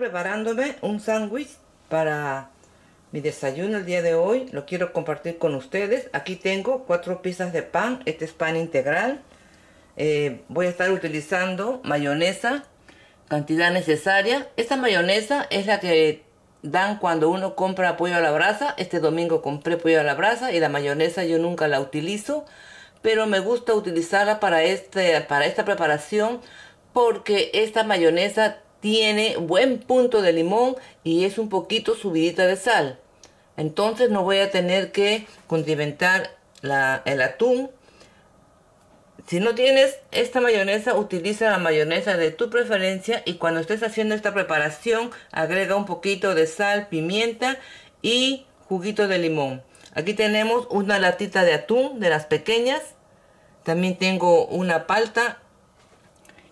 preparándome un sándwich para mi desayuno el día de hoy. Lo quiero compartir con ustedes. Aquí tengo cuatro piezas de pan. Este es pan integral. Eh, voy a estar utilizando mayonesa, cantidad necesaria. Esta mayonesa es la que dan cuando uno compra pollo a la brasa. Este domingo compré pollo a la brasa y la mayonesa yo nunca la utilizo. Pero me gusta utilizarla para, este, para esta preparación porque esta mayonesa tiene buen punto de limón y es un poquito subidita de sal. Entonces no voy a tener que condimentar el atún. Si no tienes esta mayonesa, utiliza la mayonesa de tu preferencia y cuando estés haciendo esta preparación, agrega un poquito de sal, pimienta y juguito de limón. Aquí tenemos una latita de atún de las pequeñas. También tengo una palta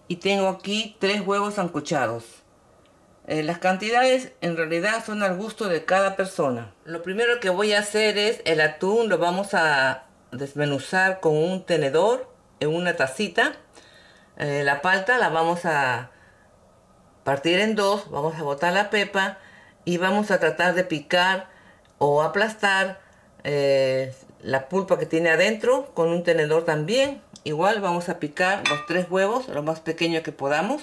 y tengo aquí tres huevos sancochados. Eh, las cantidades en realidad son al gusto de cada persona. Lo primero que voy a hacer es el atún, lo vamos a desmenuzar con un tenedor en una tacita. Eh, la palta la vamos a partir en dos, vamos a botar la pepa y vamos a tratar de picar o aplastar eh, la pulpa que tiene adentro con un tenedor también Igual vamos a picar los tres huevos, lo más pequeño que podamos.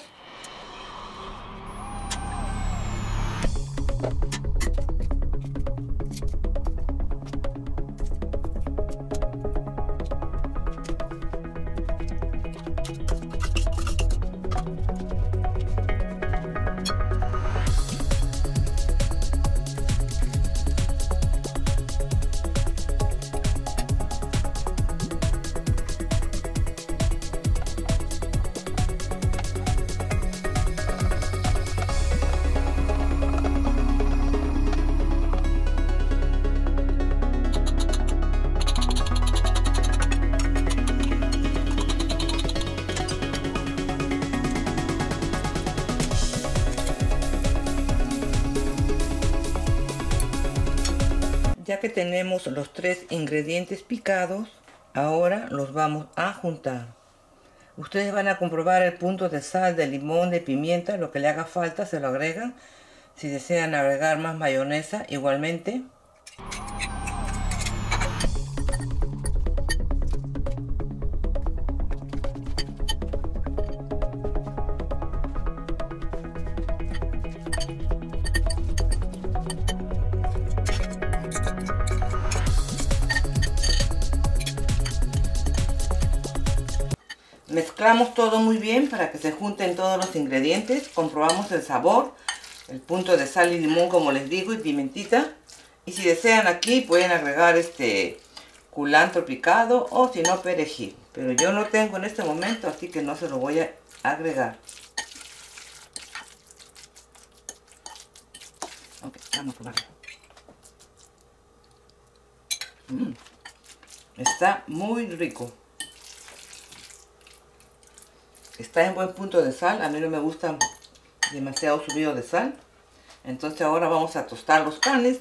Que tenemos los tres ingredientes picados, ahora los vamos a juntar. Ustedes van a comprobar el punto de sal, de limón, de pimienta, lo que le haga falta se lo agregan. Si desean agregar más mayonesa, igualmente. Mezclamos todo muy bien para que se junten todos los ingredientes. Comprobamos el sabor, el punto de sal y limón como les digo y pimentita. Y si desean aquí pueden agregar este culantro picado o si no perejil. Pero yo no tengo en este momento así que no se lo voy a agregar. Ok, vamos a probarlo. Mm, está muy rico. Está en buen punto de sal. A mí no me gusta demasiado subido de sal. Entonces ahora vamos a tostar los panes